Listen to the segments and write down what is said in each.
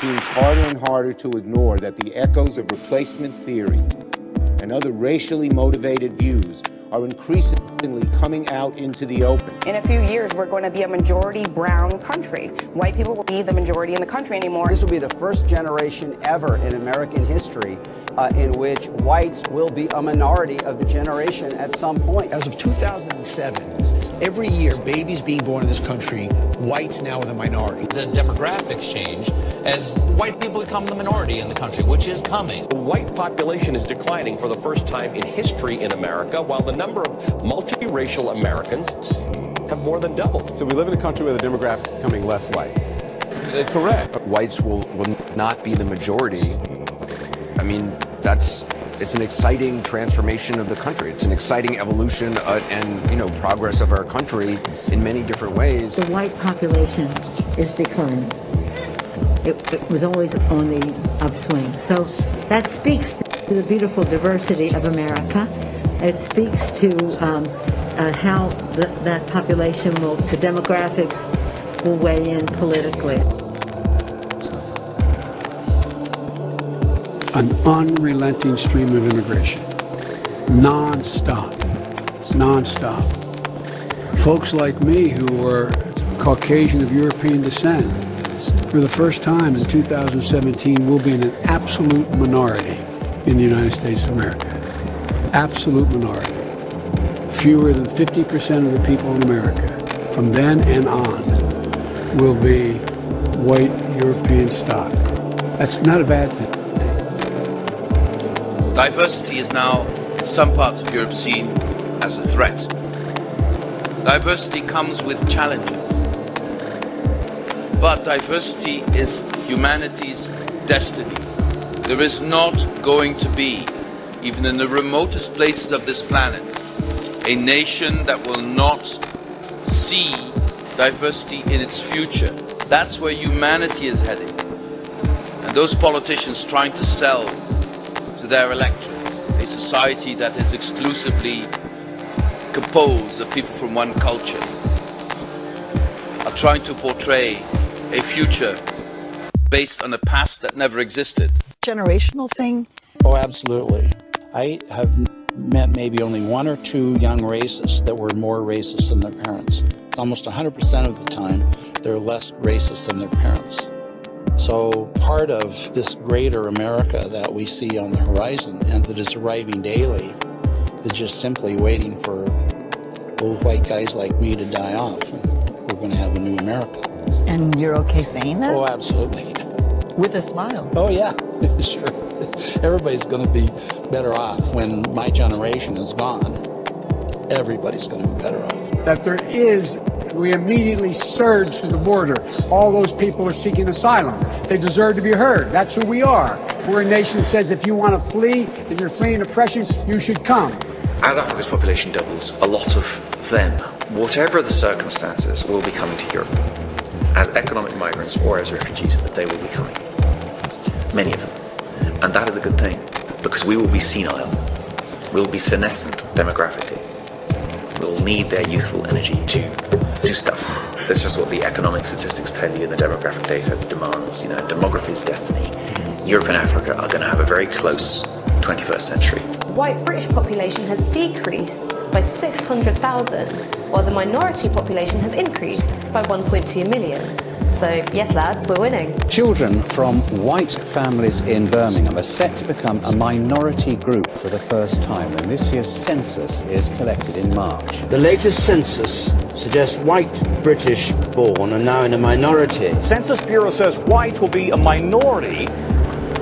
seems harder and harder to ignore that the echoes of replacement theory and other racially motivated views are increasingly coming out into the open. In a few years, we're going to be a majority brown country. White people will be the majority in the country anymore. This will be the first generation ever in American history uh, in which whites will be a minority of the generation at some point. As of 2007, every year, babies being born in this country, whites now are the minority. The demographics change as white people become the minority in the country, which is coming. The white population is declining for the first time in history in America, while the number of multiracial Americans have more than doubled. So we live in a country where the demographics are becoming less white. Uh, correct. Whites will, will not be the majority. I mean, that's it's an exciting transformation of the country. It's an exciting evolution uh, and you know progress of our country in many different ways. The white population is declining. It, it was always on the upswing. So that speaks to the beautiful diversity of America. It speaks to um, uh, how the, that population will, the demographics will weigh in politically. An unrelenting stream of immigration, non-stop, non-stop. Folks like me who are Caucasian of European descent for the first time in 2017, we'll be in an absolute minority in the United States of America. Absolute minority. Fewer than 50% of the people in America from then and on will be white European stock. That's not a bad thing. Diversity is now, in some parts of Europe, seen as a threat. Diversity comes with challenges. But diversity is humanity's destiny. There is not going to be, even in the remotest places of this planet, a nation that will not see diversity in its future. That's where humanity is heading. And those politicians trying to sell to their electorates a society that is exclusively composed of people from one culture are trying to portray a future based on a past that never existed. Generational thing? Oh, absolutely. I have met maybe only one or two young racists that were more racist than their parents. Almost 100% of the time, they're less racist than their parents. So, part of this greater America that we see on the horizon and that is arriving daily is just simply waiting for old white guys like me to die off. We're going to have a new America. And you're okay saying that? Oh, absolutely. With a smile. Oh, yeah, sure. Everybody's going to be better off when my generation is gone. Everybody's going to be better off. That there is, we immediately surge to the border. All those people are seeking asylum. They deserve to be heard. That's who we are. We're a nation that says if you want to flee and you're fleeing oppression, you should come. As Africa's population doubles, a lot of them, whatever the circumstances, will be coming to Europe as economic migrants or as refugees they will be coming. Many of them. And that is a good thing because we will be senile. We will be senescent demographically. We will need their youthful energy to do stuff. That's just what the economic statistics tell you and the demographic data demands. You know, demography is destiny. Europe and Africa are going to have a very close 21st century. White British population has decreased by 600,000, while the minority population has increased by 1.2 million. So, yes, lads, we're winning. Children from white families in Birmingham are set to become a minority group for the first time when this year's census is collected in March. The latest census suggests white British born are now in a minority. Census Bureau says white will be a minority.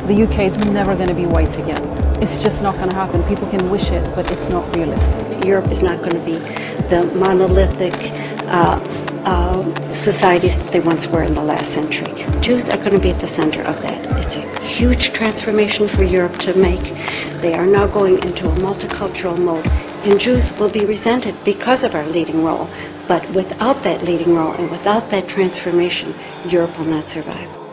The UK is never going to be white again. It's just not going to happen. People can wish it, but it's not realistic. Europe is not going to be the monolithic uh, uh, societies that they once were in the last century. Jews are going to be at the center of that. It's a huge transformation for Europe to make. They are now going into a multicultural mode, and Jews will be resented because of our leading role. But without that leading role and without that transformation, Europe will not survive.